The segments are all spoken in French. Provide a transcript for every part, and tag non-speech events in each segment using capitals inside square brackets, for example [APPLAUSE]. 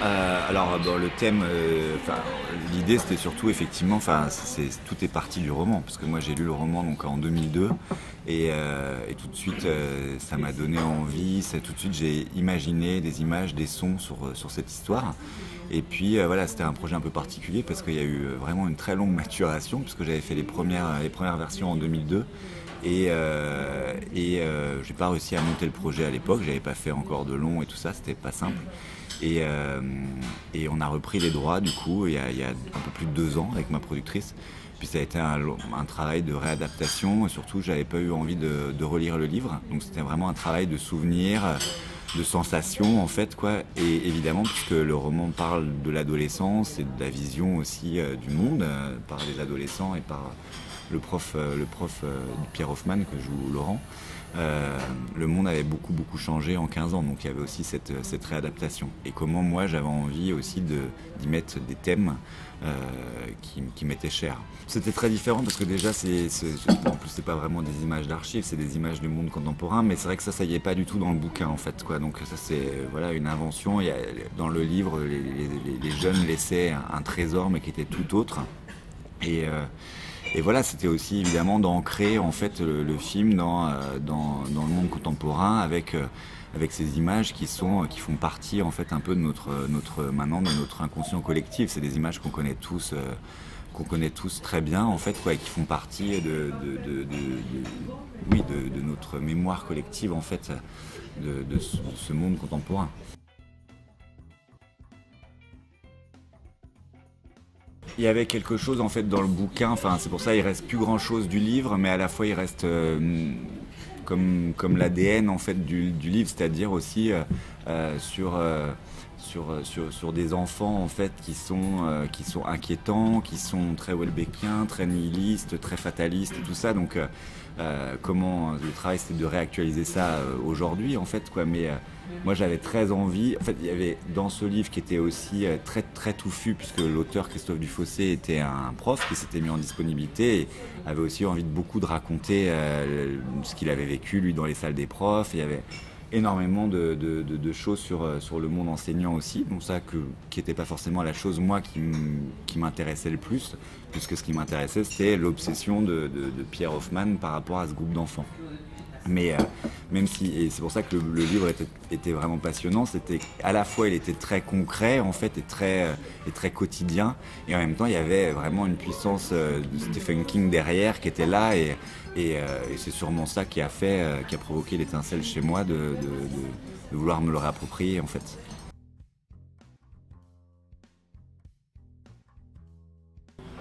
dans, dans le thème, euh, l'idée c'était surtout effectivement, enfin, c'est, tout est parti du roman, parce que moi j'ai lu le roman donc en 2002 et, euh, et tout de suite euh, ça m'a donné envie, ça, tout de suite j'ai imaginé des images, des sons sur, sur cette histoire. Et puis euh, voilà, c'était un projet un peu particulier parce qu'il y a eu euh, vraiment une très longue maturation, puisque j'avais fait les premières, les premières versions en 2002. Et, euh, et euh, pas réussi à monter le projet à l'époque, j'avais pas fait encore de long et tout ça, c'était pas simple. Et, euh, et on a repris les droits du coup il y, a, il y, a, un peu plus de deux ans avec ma productrice. Puis ça a été un, un travail de réadaptation et surtout j'avais pas eu envie de, de, relire le livre. Donc c'était vraiment un travail de souvenir, de sensations en fait quoi. Et évidemment puisque le roman parle de l'adolescence et de la vision aussi euh, du monde euh, par les adolescents et par le prof, euh, le prof Pierre Hoffman que joue Laurent. Euh, le monde avait beaucoup beaucoup changé en 15 ans, donc il y avait aussi cette, cette réadaptation. Et comment moi j'avais envie aussi d'y mettre des thèmes euh, qui, qui m'étaient chers. C'était très différent parce que déjà c'est, en plus c'est pas vraiment des images d'archives, c'est des images du monde contemporain, mais c'est vrai que ça ça y est pas du tout dans le bouquin en fait quoi. Donc ça c'est voilà une invention. Il dans le livre les, jeunes laissaient un, trésor mais qui était tout autre. Et euh, et voilà, c'était aussi évidemment d'ancrer en fait le, film dans, euh, dans, dans, le monde contemporain avec, euh, avec ces images qui, sont, qui font partie en fait un peu de notre, notre, maintenant de notre inconscient collectif. C'est des images qu'on connaît tous. Euh, qu'on connaît tous très bien en fait quoi, et qui font partie de, de, de, de oui, de, notre mémoire collective en fait de, ce monde contemporain. Il y avait quelque chose en fait dans le bouquin, enfin c'est pour ça il reste plus grand chose du livre, mais à la fois il reste euh, comme, comme l'ADN en fait du, livre, c'est-à-dire aussi euh, euh, sur, sur, sur, sur des enfants en fait qui sont, qui sont inquiétants, qui sont très welbeckiens, très nihilistes, très fatalistes et tout ça. Donc comment le travail c'est de réactualiser ça aujourd'hui en fait quoi, mais moi j'avais très envie. En fait, il y avait dans ce livre qui était aussi très très touffu, puisque l'auteur Christophe Dufossé était un prof qui s'était mis en disponibilité et avait aussi envie de beaucoup de raconter euh, ce qu'il avait vécu lui dans les salles des profs. Et il y avait énormément de, choses sur, sur le monde enseignant aussi, donc ça qui n'était pas forcément la chose moi qui m'intéressait le plus, puisque ce qui m'intéressait c'était l'obsession de Pierre Hoffman par rapport à ce groupe d'enfants. Mais euh, même si, et c'est pour ça que le, livre était, vraiment passionnant, c'était à la fois il était très concret en fait et très, euh, quotidien, et en même temps il y avait vraiment une puissance euh, de Stephen King derrière qui était là, et, c'est sûrement ça qui a qui a provoqué l'étincelle chez moi de vouloir me le réapproprier en fait.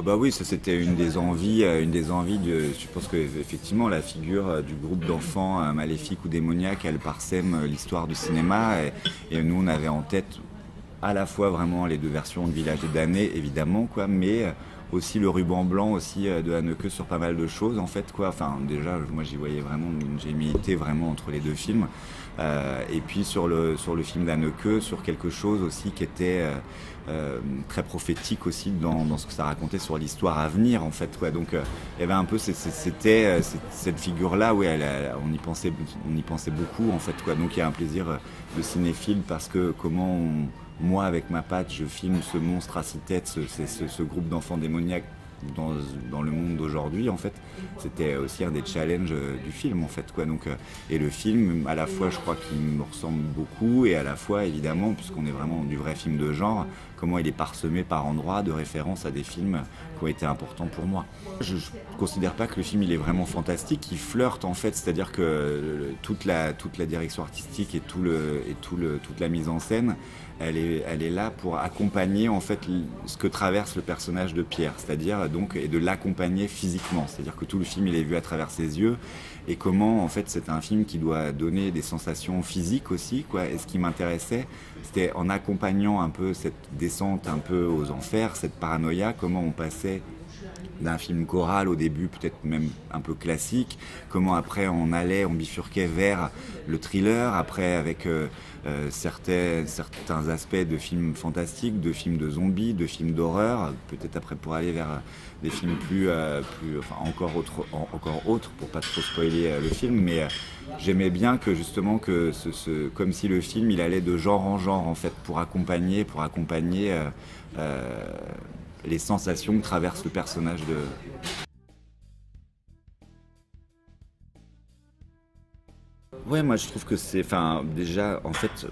Ah bah oui, ça c'était une des envies, une des envies de. Je pense que effectivement la figure du groupe d'enfants maléfiques ou démoniaques, elle parsème l'histoire du cinéma. Et, et, nous, on avait en tête à la fois vraiment les deux versions de Village et d'année, évidemment, quoi, mais aussi le ruban blanc aussi de Haneke sur pas mal de choses en fait quoi. Enfin déjà, moi j'y voyais vraiment une gémilité vraiment entre les deux films. Euh, et puis sur le sur le film d'Haneke, sur quelque chose aussi qui était euh, euh, très prophétique aussi dans, dans, ce que ça racontait sur l'histoire à venir en fait quoi. Donc euh, il y avait un peu c'était euh, cette figure là où elle, on y pensait on y pensait beaucoup en fait quoi. Donc il y a un plaisir de cinéphile parce que comment moi avec ma patte je filme ce monstre à six têtes, ce, groupe d'enfants démoniaques dans, dans, le monde d'aujourd'hui en fait. C'était aussi un des challenges du film en fait quoi. Donc et le film à la fois je crois qu'il me ressemble beaucoup et à la fois évidemment puisqu'on est vraiment du vrai film de genre comment il est parsemé par endroits de références à des films qui ont été importants pour moi. Je, je considère pas que le film il est vraiment fantastique il flirte en fait. C'est à dire que le, toute la toute la direction artistique et tout le et tout le toute la mise en scène elle est, elle est là pour accompagner en fait ce que traverse le personnage de Pierre, c'est-à-dire donc et de l'accompagner physiquement, c'est-à-dire que tout le film il est vu à travers ses yeux. Et comment en fait c'est un film qui doit donner des sensations physiques aussi quoi. Et ce qui m'intéressait, c'était en accompagnant un peu cette un peu aux enfers, cette paranoïa, comment on passait d'un film choral au début, peut-être même un peu classique, comment après on allait, on bifurquait vers le thriller, après avec euh, euh, certains, certains aspects de films fantastiques, de films de zombies, de films d'horreur, peut-être après pour aller vers des films plus, euh, plus enfin, encore, autre, encore autres, pour pas trop spoiler le film, mais j'aimais bien que justement que comme si le film il allait de genre en genre en fait pour accompagner, pour accompagner les sensations que traverse le personnage de. Ouais, moi je trouve que c'est. Enfin, déjà, en fait,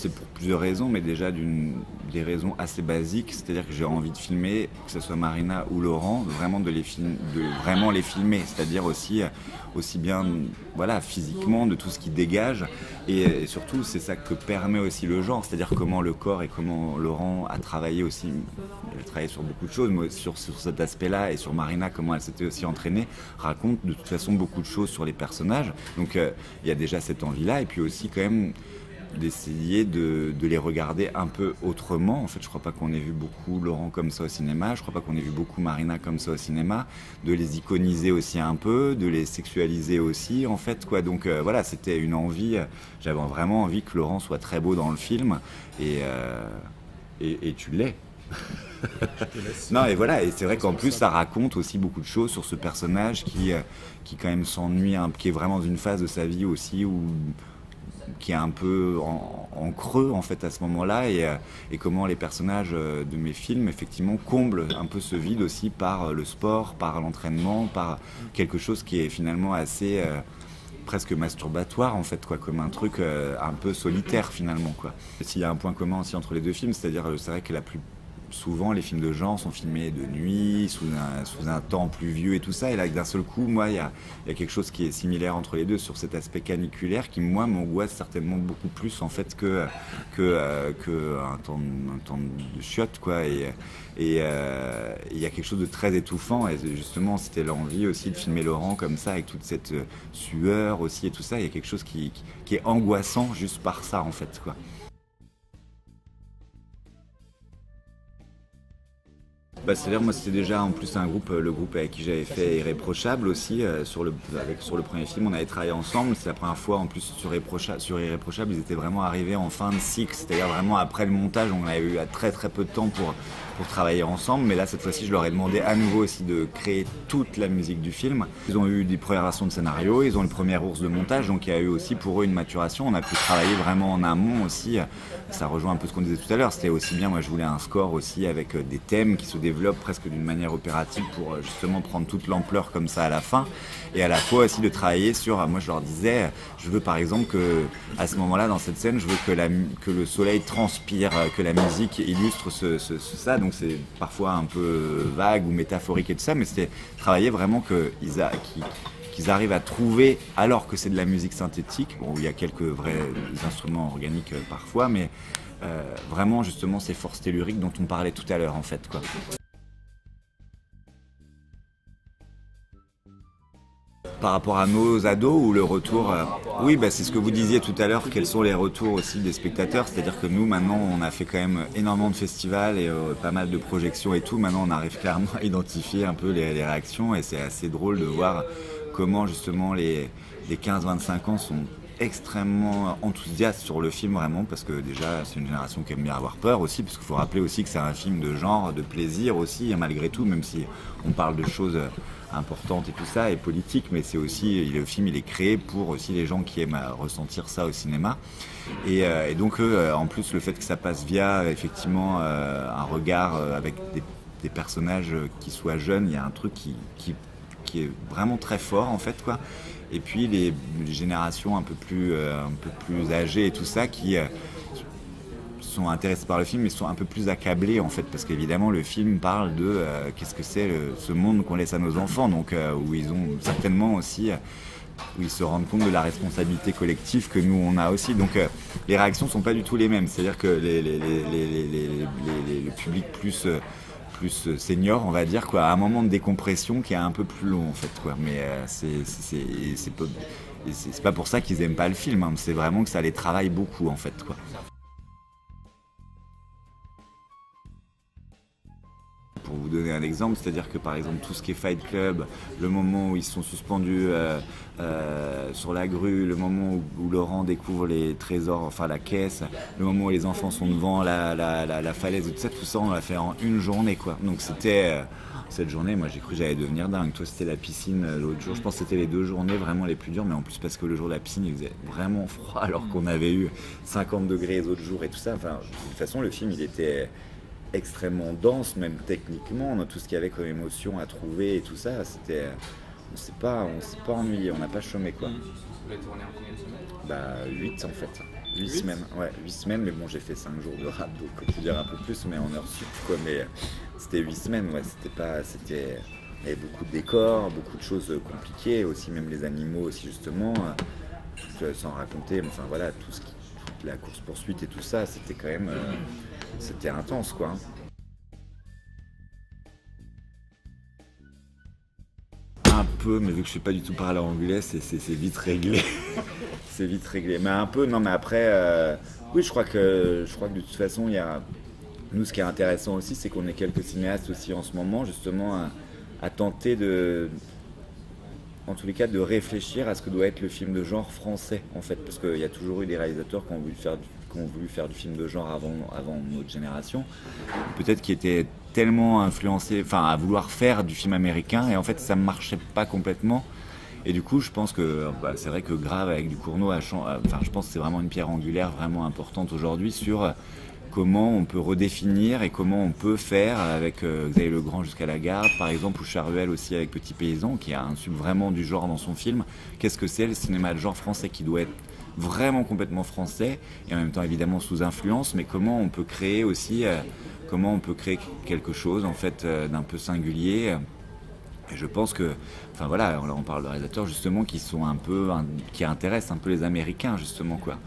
c'est pour plusieurs raisons, mais déjà d'une des raisons assez basiques, c'est-à-dire que j'ai envie de filmer, que ce soit Marina ou Laurent, vraiment de les, de vraiment les filmer, c'est-à-dire aussi, aussi bien voilà, physiquement de tout ce qui dégage, et, surtout c'est ça que permet aussi le genre, c'est-à-dire comment le corps et comment Laurent a travaillé aussi, il a travaillé sur beaucoup de choses, mais sur, sur cet aspect-là, et sur Marina, comment elle s'était aussi entraînée, raconte de toute façon beaucoup de choses sur les personnages, donc euh, il y a déjà cette envie-là, et puis aussi quand même d'essayer de, les regarder un peu autrement. En fait, je crois pas qu'on ait vu beaucoup Laurent comme ça au cinéma, je crois pas qu'on ait vu beaucoup Marina comme ça au cinéma, de les iconiser aussi un peu, de les sexualiser aussi, en fait, quoi. Donc euh, voilà, c'était une envie, j'avais vraiment envie que Laurent soit très beau dans le film, et, euh, et, tu l'es. non et voilà et c'est vrai qu'en plus ça raconte aussi beaucoup de choses sur ce personnage qui euh, qui quand même s'ennuie qui est vraiment dans une phase de sa vie aussi où qui est un peu en, creux en fait à ce moment-là euh, et, comment les personnages euh, de mes films effectivement comblent un peu ce vide aussi par euh, le sport, par l'entraînement, par quelque chose qui est finalement assez presque masturbatoire en fait quoi comme un truc un peu solitaire finalement quoi. S'il y a un point commun aussi entre les deux films, c'est-à-dire c'est vrai que la plus souvent les films de genre sont filmés de nuit, sous un, sous un temps pluvieux et tout ça. Et là, d'un seul coup, moi, il y a, quelque chose qui est similaire entre les deux sur cet aspect caniculaire qui, moi, m'angoisse certainement beaucoup plus en fait que, que, euh, temps, un temps de chiotte, quoi. Et euh, il y a quelque chose de très étouffant. Et justement, c'était l'envie aussi de filmer Laurent comme ça, avec toute cette sueur aussi et tout ça. Il y a quelque chose qui, qui, qui est angoissant juste par ça, en fait, quoi. Bah, C'est-à-dire, moi, c'était déjà en plus un groupe, le groupe avec qui j'avais fait Irréprochable aussi. Euh, sur, le, premier film, on avait travaillé ensemble. C'est la première fois, en plus, sur, Irréprochable, ils étaient vraiment arrivés en fin de cycle. C'est-à-dire vraiment après le montage, on avait eu très très peu de temps pour, travailler ensemble. Mais là, cette fois-ci, je leur ai demandé à nouveau aussi de créer toute la musique du film. Ils ont eu des premières versions de scénario, ils ont le premier ours de montage. Donc, il y a eu aussi pour eux une maturation. On a pu travailler vraiment en amont aussi. Ça rejoint un peu ce qu'on disait tout à l'heure. C'était aussi bien, moi, je voulais un score aussi avec euh, des thèmes qui se développent presque d'une manière opérative pour euh, justement prendre toute l'ampleur comme ça à la fin et à la fois aussi de travailler sur moi je leur disais je veux par exemple que à ce moment-là dans cette scène je veux que, le soleil transpire euh, que la musique illustre ce, ça c'est parfois un peu vague ou métaphorique et tout ça mais c'était travailler vraiment qu'ils arrivent à trouver, alors que c'est de la musique synthétique, bon, il y a quelques vrais instruments organiques euh, parfois, mais vraiment justement ces forces telluriques dont on parlait tout à l'heure en fait. Quoi. Par rapport à nos ados ou le retour euh, Oui, bah, c'est ce que vous disiez tout à l'heure, quels sont les retours aussi des spectateurs. C'est-à-dire que nous, maintenant, on a fait quand même énormément de festivals et euh, pas mal de projections et tout. Maintenant, on arrive clairement à identifier un peu les, réactions et c'est assez drôle de voir comment justement les, les 15-25 ans sont extrêmement enthousiastes sur le film vraiment parce que déjà c'est une génération qui aime bien avoir peur aussi parce qu'il faut rappeler aussi que c'est un film de genre, de plaisir aussi malgré tout même si on parle de choses importante et tout ça, et politique, mais c'est aussi, le film il est créé pour aussi les gens qui aiment ressentir ça au cinéma. Et, euh, donc euh, en plus le fait que ça passe via effectivement euh, un regard avec des, personnages qui soient jeunes, il y a un truc qui, qui, est vraiment très fort en fait quoi. Et puis les, générations un peu plus, un peu plus âgées et tout ça qui sont intéressés par le film, mais sont un peu plus accablés en fait, parce qu'évidemment le film parle de euh, qu'est-ce que c'est ce monde qu'on laisse à nos enfants, donc euh, où ils ont certainement aussi, où ils se rendent compte de la responsabilité collective que nous on a aussi. Donc euh, les réactions sont pas du tout les mêmes, c'est-à-dire que les, les, le public plus plus senior, on va dire, quoi, à un moment de décompression qui est un peu plus long, en fait, quoi. Mais pas, c'est pas pour ça qu'ils aiment pas le film, hein. c'est vraiment que ça les travaille beaucoup, en fait, quoi. Donner un exemple, c'est-à-dire que par exemple tout ce qui est Fight Club, le moment où ils sont suspendus euh, euh, sur la grue, le moment où, Laurent découvre les trésors, enfin la caisse, le moment où les enfants sont devant la, la, falaise tout ça, tout ça on l'a fait en une journée quoi. Donc c'était cette journée, moi j'ai cru que j'allais devenir dingue. Toi c'était la piscine l'autre jour, je pense que c'était les deux journées vraiment les plus dures, mais en plus parce que le jour de la piscine il faisait vraiment froid alors qu'on avait eu 50 degrés les autres jours et tout ça. Enfin, de toute façon le film il était extrêmement dense, même techniquement, tout ce qu'il y avait comme émotion à trouver et tout ça. C'était, on s'est pas, on s'est pas ennuyé, on n'a pas chômé quoi. Vous tourné en combien de semaines? Bah 8 en fait. 8, semaines, ouais, 8 semaines, mais bon, j'ai fait 5 jours de rap, donc on peut dire un peu plus, mais en heure sup, quoi. Mais c'était 8 semaines, ouais, c'était pas. C'était. Il y avait beaucoup de décors, beaucoup de choses compliquées, aussi même les animaux, aussi justement, sans raconter, enfin voilà, tout ce qui, toute la course-poursuite et tout ça, c'était quand même. Euh, c'était intense quoi. Un peu, mais vu que je sais pas du tout parler anglais, c'est vite réglé. [LAUGHS] c'est vite réglé. Mais un peu, non, mais après, euh, oui, je crois que je crois que de toute façon, il y a. Nous, ce qui est intéressant aussi, c'est qu'on est quelques cinéastes aussi en ce moment, justement, à, tenter de, en tous les cas, de réfléchir à ce que doit être le film de genre français, en fait, parce qu'il y a toujours eu des réalisateurs qui ont voulu faire du qui ont voulu faire du film de genre avant, notre génération, peut-être qui étaient tellement influencés, enfin à vouloir faire du film américain, et en fait ça ne marchait pas complètement. Et du coup, je pense que bah, c'est vrai que Grave avec du Cournot, enfin, je pense que c'est vraiment une pierre angulaire vraiment importante aujourd'hui sur comment on peut redéfinir et comment on peut faire avec euh, Xavier Legrand jusqu'à la garde, par exemple, ou Charuel aussi avec Petit Paysan, qui a un sub vraiment du genre dans son film. Qu'est-ce que c'est le cinéma de genre français qui doit être vraiment complètement français et en même temps évidemment sous influence, mais comment on peut créer aussi, euh, comment on peut créer quelque chose en fait euh, d'un peu singulier. Et je pense que, enfin voilà, on parle de réalisateurs justement qui sont un peu, qui intéressent un peu les Américains justement quoi.